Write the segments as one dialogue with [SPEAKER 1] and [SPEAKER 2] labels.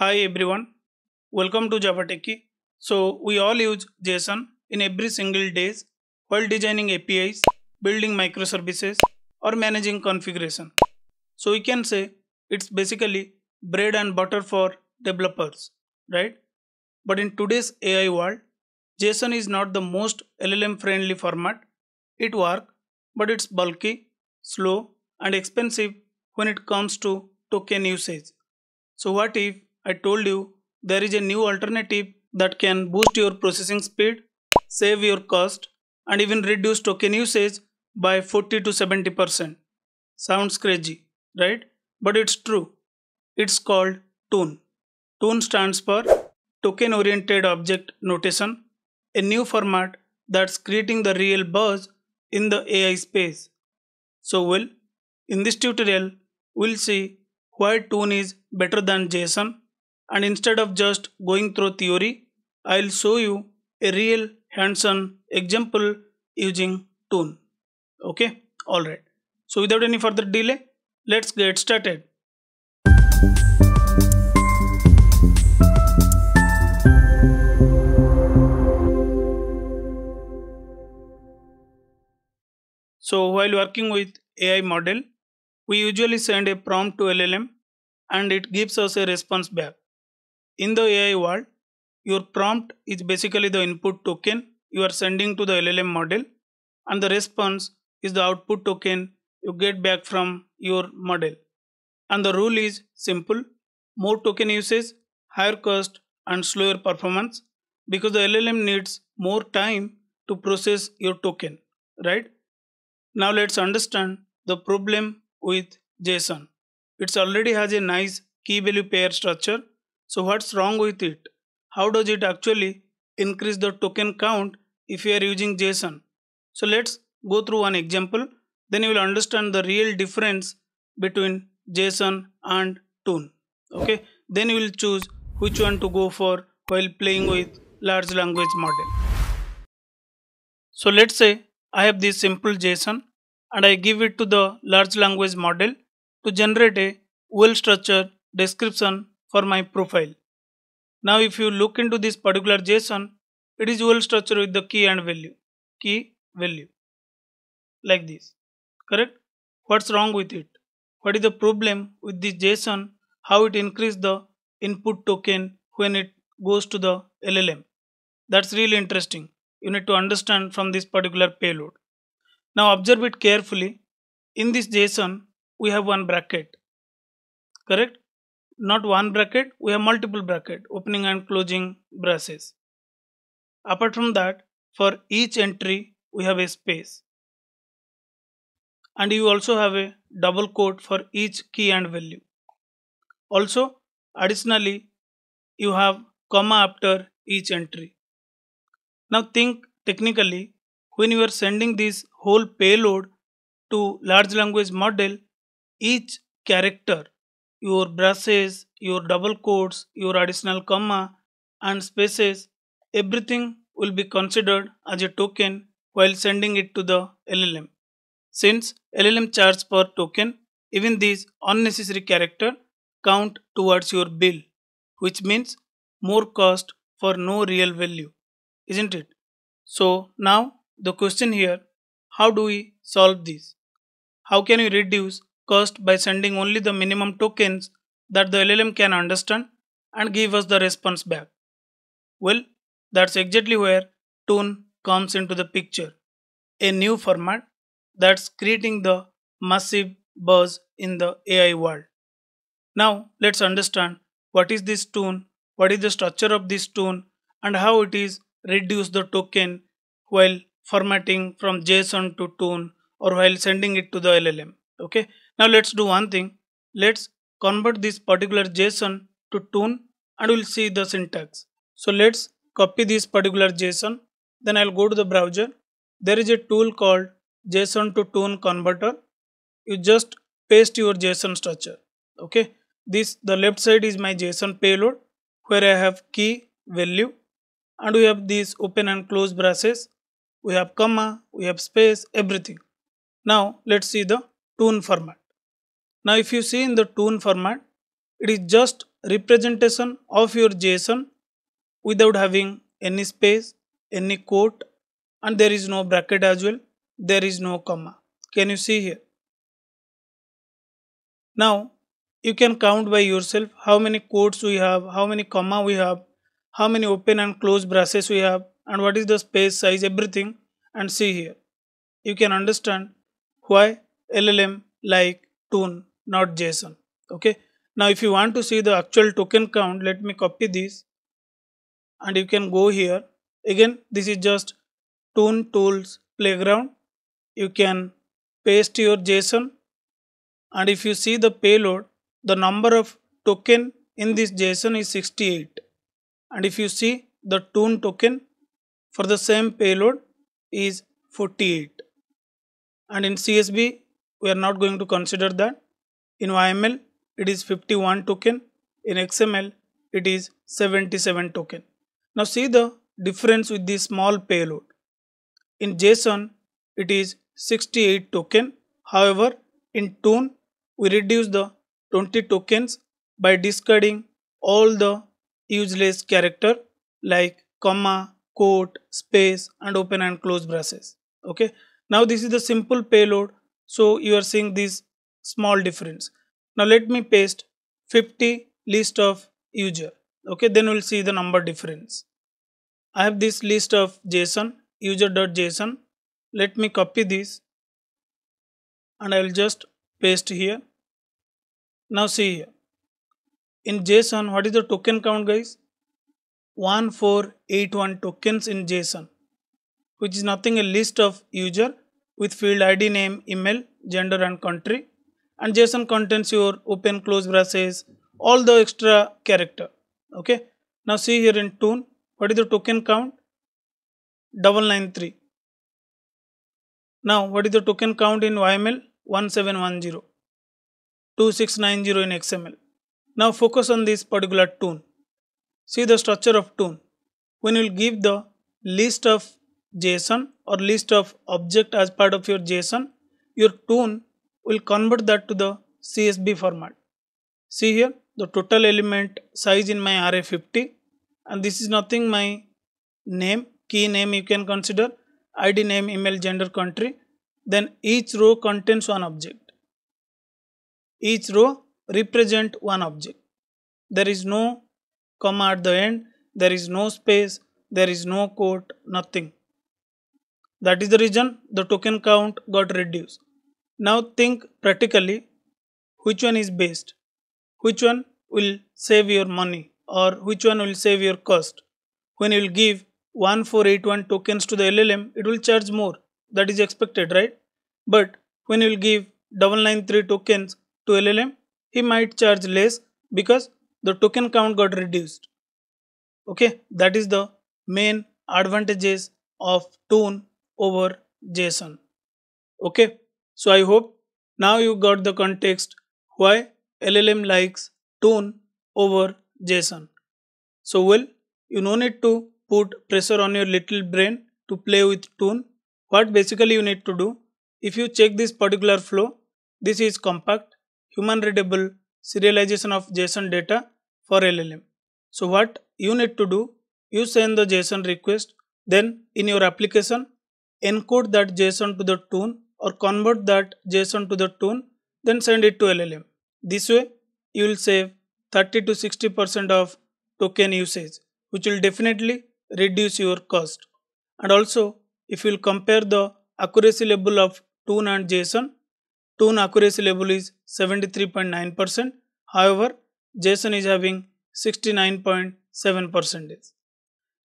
[SPEAKER 1] Hi everyone, welcome to Java Techie. So we all use JSON in every single days while designing APIs, building microservices or managing configuration. So we can say it's basically bread and butter for developers, right? But in today's AI world, JSON is not the most LLM friendly format. It works, but it's bulky, slow and expensive when it comes to token usage. So what if I told you there is a new alternative that can boost your processing speed, save your cost and even reduce token usage by 40 to 70%. Sounds crazy, right? But it's true. It's called Toon. Toon stands for Token Oriented Object Notation, a new format that's creating the real buzz in the AI space. So well, in this tutorial, we'll see why Toon is better than JSON and instead of just going through theory, I'll show you a real hands-on example using Toon. Okay, alright. So without any further delay, let's get started. So while working with AI model, we usually send a prompt to LLM and it gives us a response back. In the AI world, your prompt is basically the input token you are sending to the LLM model and the response is the output token you get back from your model. And the rule is simple, more token usage, higher cost and slower performance because the LLM needs more time to process your token, right? Now let's understand the problem with JSON. It already has a nice key value pair structure. So what's wrong with it? How does it actually increase the token count if you are using JSON? So let's go through one example. Then you will understand the real difference between JSON and Toon. Okay. Then you will choose which one to go for while playing with large language model. So let's say I have this simple JSON and I give it to the large language model to generate a well structured description for my profile. Now if you look into this particular JSON, it is well structured with the key and value, key value, like this, correct? What's wrong with it? What is the problem with this JSON? How it increase the input token when it goes to the LLM? That's really interesting. You need to understand from this particular payload. Now observe it carefully. In this JSON, we have one bracket. Correct? Not one bracket, we have multiple bracket, opening and closing braces. Apart from that, for each entry, we have a space. And you also have a double quote for each key and value. Also, additionally, you have comma after each entry. Now think technically, when you are sending this whole payload to large language model, each character, your braces, your double quotes, your additional comma and spaces, everything will be considered as a token while sending it to the LLM. Since LLM charges per token, even these unnecessary character count towards your bill, which means more cost for no real value, isn't it? So now the question here, how do we solve this? How can we reduce cost by sending only the minimum tokens that the LLM can understand and give us the response back? Well, that's exactly where Toon comes into the picture. A new format that's creating the massive buzz in the AI world. Now let's understand what is this Toon, what is the structure of this Toon and how it is reduce the token while formatting from JSON to Toon or while sending it to the LLM. Okay. Now let's do one thing. Let's convert this particular JSON to Toon and we'll see the syntax. So let's copy this particular JSON. Then I'll go to the browser. There is a tool called JSON to Toon converter. You just paste your JSON structure. Okay. This the left side is my JSON payload where I have key value and we have these open and close braces we have comma we have space everything now let's see the toon format now if you see in the toon format it is just representation of your json without having any space any quote and there is no bracket as well. There is no comma. Can you see here? Now you can count by yourself how many quotes we have how many comma we have how many open and close braces we have and what is the space size everything and see here. You can understand why llm like Toon not json. Okay? Now if you want to see the actual token count let me copy this. And you can go here. Again this is just Toon tools playground. You can paste your json. And if you see the payload the number of token in this json is 68 and if you see the Toon token for the same payload is 48 and in csv we are not going to consider that in yml it is 51 token. In xml it is 77 token. Now see the difference with this small payload. In json it is 68 token. However in Toon, we reduce the 20 tokens by discarding all the useless character like comma quote space and open and close braces okay? Now this is the simple payload. So you are seeing this small difference. Now let me paste 50 list of user. Okay then we'll see the number difference. I have this list of json user.json let me copy this and i will just paste here. Now see here. In json what is the token count guys? 1481 tokens in JSON, which is nothing a list of user with field ID name, email, gender and country. And JSON contains your open, close braces, all the extra character. Okay. Now see here in toon what is the token count? 993. Now what is the token count in YML? 1710. 2690 in XML. Now focus on this particular toon See the structure of toon When you give the list of JSON or list of object as part of your JSON, your Toon will convert that to the CSV format. See here the total element size in my array 50 and this is nothing my name key name you can consider id name email gender country. Then each row contains one object. Each row represent one object. There is no comma at the end there is no space there is no quote nothing. That is the reason the token count got reduced now think practically which one is best? Which one will save your money or which one will save your cost? When you will give 1481 tokens to the llm it will charge more. That is expected right? But when you will give 993 tokens to llm he might charge less because the token count got reduced. Okay? That is the main advantages of Toon over json okay so i hope now you got the context why llm likes Toon over json so well you no need to put pressure on your little brain to play with Toon what basically you need to do if you check this particular flow this is compact human readable serialization of JSON data for LLM. So what you need to do, you send the JSON request, then in your application, encode that JSON to the Toon or convert that JSON to the Toon, then send it to LLM. This way, you will save 30 to 60% of token usage, which will definitely reduce your cost. And also, if you will compare the accuracy level of Toon and JSON, Toon accuracy level is 73.9%. However, JSON is having 69.7 percentage.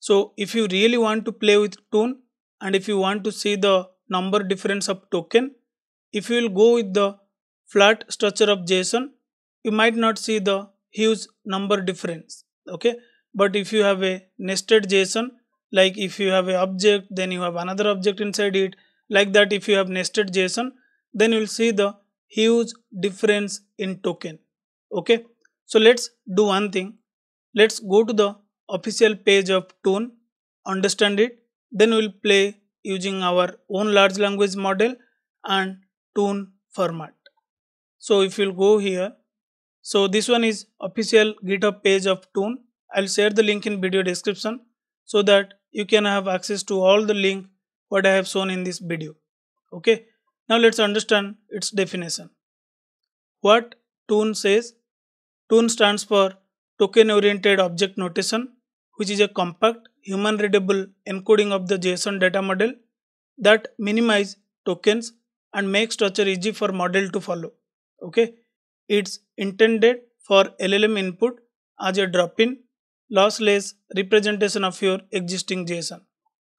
[SPEAKER 1] So if you really want to play with Toon and if you want to see the number difference of token, if you will go with the flat structure of JSON, you might not see the huge number difference. Okay, but if you have a nested JSON, like if you have an object, then you have another object inside it, like that if you have nested JSON, then you will see the huge difference in token okay? So let's do one thing. Let's go to the official page of Toon understand it then we'll play using our own large language model and Toon format so if you'll go here So this one is official GitHub page of Toon. I'll share the link in video description so that you can have access to all the link what I have shown in this video. Okay. Now let's understand its definition. What Toon says? Toon stands for Token Oriented Object Notation which is a compact human readable encoding of the JSON data model that minimize tokens and make structure easy for model to follow. Okay. It's intended for LLM input as a drop-in lossless representation of your existing JSON.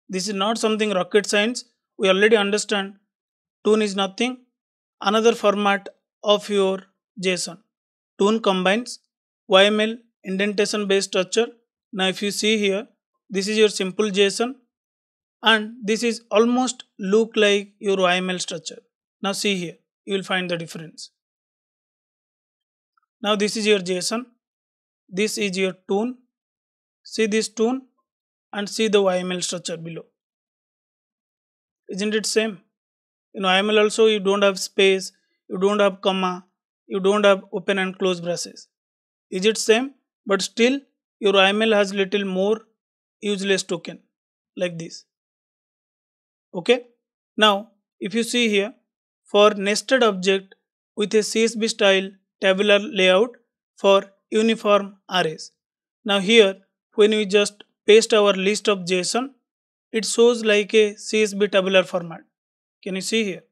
[SPEAKER 1] This is not something rocket science. We already understand Toon is nothing another format of your JSON. Toon combines YML indentation based structure. Now if you see here, this is your simple JSON and this is almost look like your YML structure. Now see here, you will find the difference. Now this is your JSON, this is your Toon. See this Toon and see the YML structure below. Isn't it same? In YML also you don't have space, you don't have comma, you don't have open and close braces. Is it same? But still your YML has little more useless token like this. Okay. Now if you see here for nested object with a CSV style tabular layout for uniform arrays. Now here when we just paste our list of JSON it shows like a CSV tabular format. Can you see here?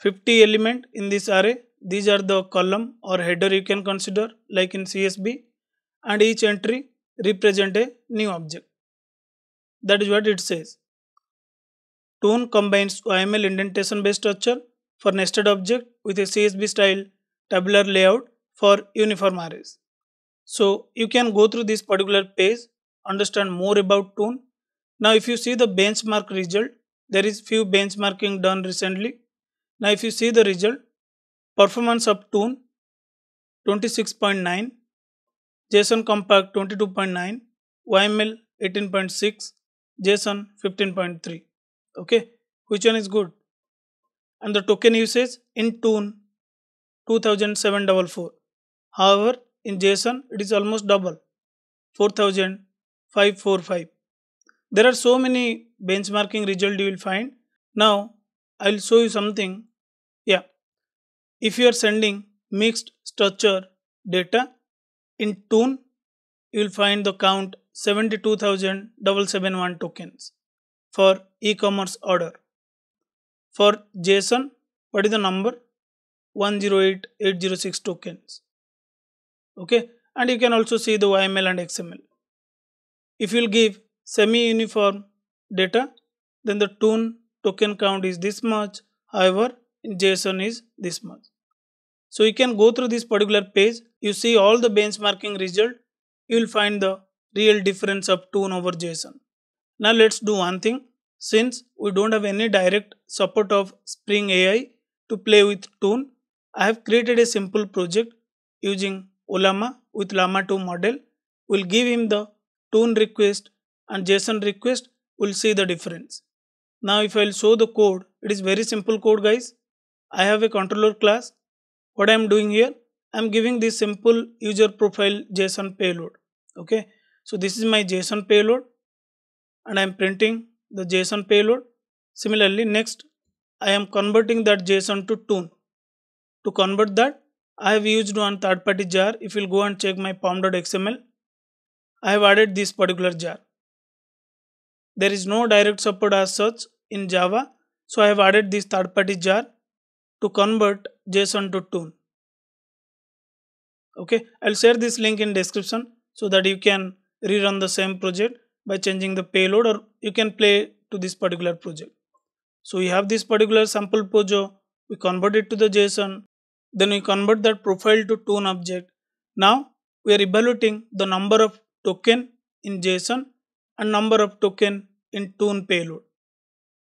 [SPEAKER 1] 50 element in this array. These are the column or header you can consider like in CSV and each entry represent a new object. That is what it says. Toon combines YML indentation based structure for nested object with a CSV style tabular layout for uniform arrays. So you can go through this particular page, understand more about Toon. Now if you see the benchmark result, there is few benchmarking done recently. Now if you see the result, performance of Toon 26.9, JSON Compact 22.9, YML 18.6, JSON 15.3. Okay, which one is good? And the token usage in Toon 2744. However, in JSON it is almost double 4545. There are so many benchmarking result you will find. Now I will show you something. Yeah, if you are sending mixed structure data in Toon, you will find the count 72,771 tokens for e-commerce order. For JSON, what is the number? 108806 tokens. Okay, and you can also see the YML and XML. If you will give semi-uniform data, then the Toon token count is this much. However, in JSON is this much. So you can go through this particular page. You see all the benchmarking result. You will find the real difference of Toon over JSON. Now let's do one thing. Since we don't have any direct support of Spring AI to play with Toon, I have created a simple project using Ollama with Llama 2 model. We'll give him the Toon request and JSON request. We'll see the difference. Now if I'll show the code, it is very simple code guys. I have a controller class. What I am doing here, I am giving this simple user profile JSON payload. Okay, so this is my JSON payload and I am printing the JSON payload. Similarly, next I am converting that JSON to Toon. To convert that, I have used one third-party jar. If you'll go and check my pom.xml, I have added this particular jar. There is no direct support as such in Java, so I have added this third-party jar to convert JSON to Toon. Okay, I'll share this link in description so that you can rerun the same project by changing the payload or you can play to this particular project. So we have this particular sample pojo, we convert it to the JSON, then we convert that profile to toon object. Now we are evaluating the number of token in JSON and number of token in toon payload.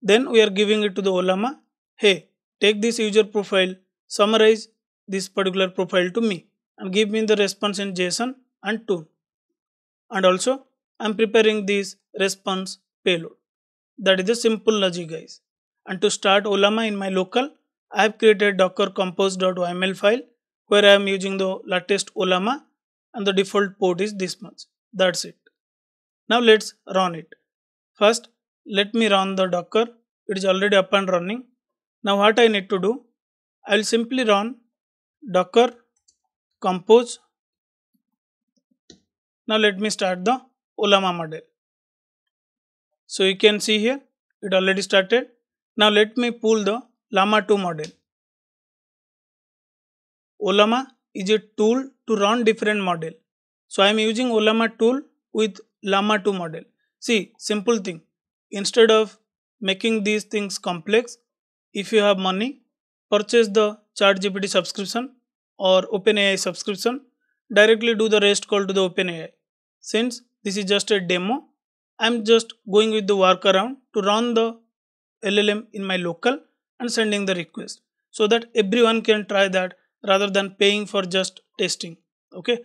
[SPEAKER 1] Then we are giving it to the Ollama hey, take this user profile, summarize this particular profile to me and give me the response in JSON and toon. And also I'm preparing this response payload. That is the simple logic guys. And to start Ollama in my local, I have created docker compose.yml file where I am using the latest Ollama and the default port is this much. That's it. Now let's run it. First, let me run the Docker. It is already up and running. Now what I need to do, I will simply run docker compose. Now let me start the Ollama model. So you can see here, it already started. Now let me pull the Llama 2 model. Ollama is a tool to run different model. So I am using Ollama tool with Llama 2 model. See, simple thing. Instead of making these things complex, if you have money, purchase the ChatGPT subscription or OpenAI subscription, directly do the REST call to the OpenAI. Since this is just a demo, I'm just going with the workaround to run the LLM in my local and sending the request so that everyone can try that rather than paying for just testing. Okay.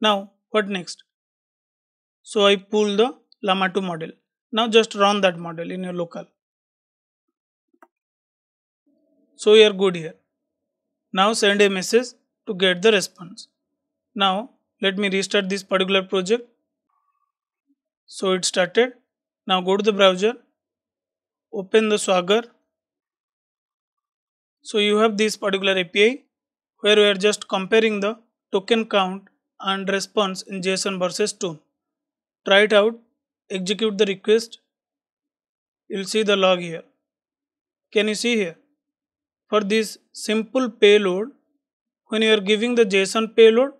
[SPEAKER 1] Now what next? So I pull the Llama 2 model. Now just run that model in your local. So we are good here. Now send a message to get the response. Now let me restart this particular project. So it started. Now go to the browser, open the Swagger. So you have this particular API where we are just comparing the token count and response in JSON versus Toon. Try it out, execute the request. You'll see the log here. Can you see here? For this simple payload, when you are giving the JSON payload,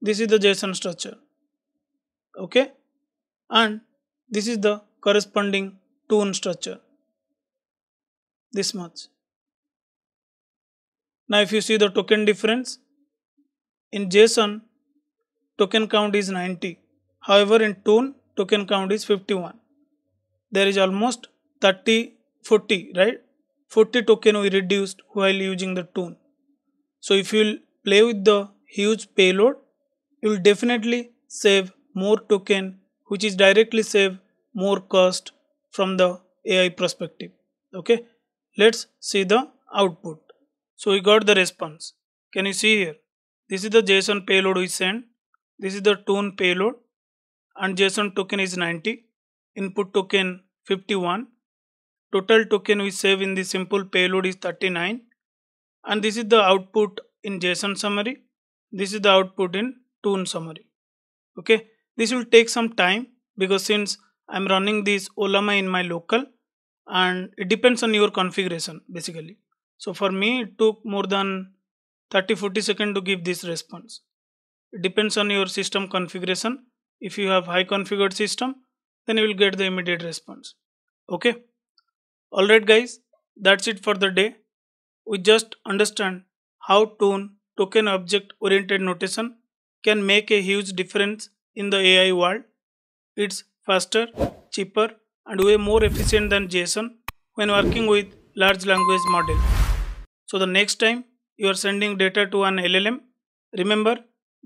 [SPEAKER 1] this is the JSON structure. Okay? And this is the corresponding toon structure. This much. Now if you see the token difference, in JSON token count is 90. However in toon token count is 51. There is almost 30, 40, right? 40 token we reduced while using the toon. So if you play with the huge payload, you will definitely save more token which is directly save more cost from the AI perspective. Okay, let's see the output. So we got the response. Can you see here? This is the JSON payload we sent. This is the toon payload and JSON token is 90. Input token 51. Total token we save in the simple payload is 39. And this is the output in JSON summary. This is the output in toon summary. Okay. This will take some time because since I'm running this Ollama in my local and it depends on your configuration basically. So for me, it took more than 30-40 seconds to give this response. It depends on your system configuration. If you have high configured system, then you will get the immediate response. Okay. Alright guys, that's it for the day. We just understand how Toon token object oriented notation can make a huge difference in the AI world. It's faster, cheaper and way more efficient than JSON when working with large language model. So the next time you are sending data to an LLM, remember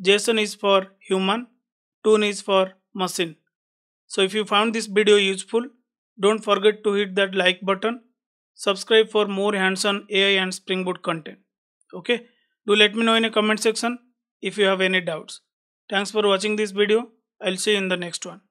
[SPEAKER 1] JSON is for human, Toon is for machine. So if you found this video useful, don't forget to hit that like button. Subscribe for more hands-on AI and Spring Boot content. Okay, do let me know in a comment section if you have any doubts. Thanks for watching this video. I'll see you in the next one.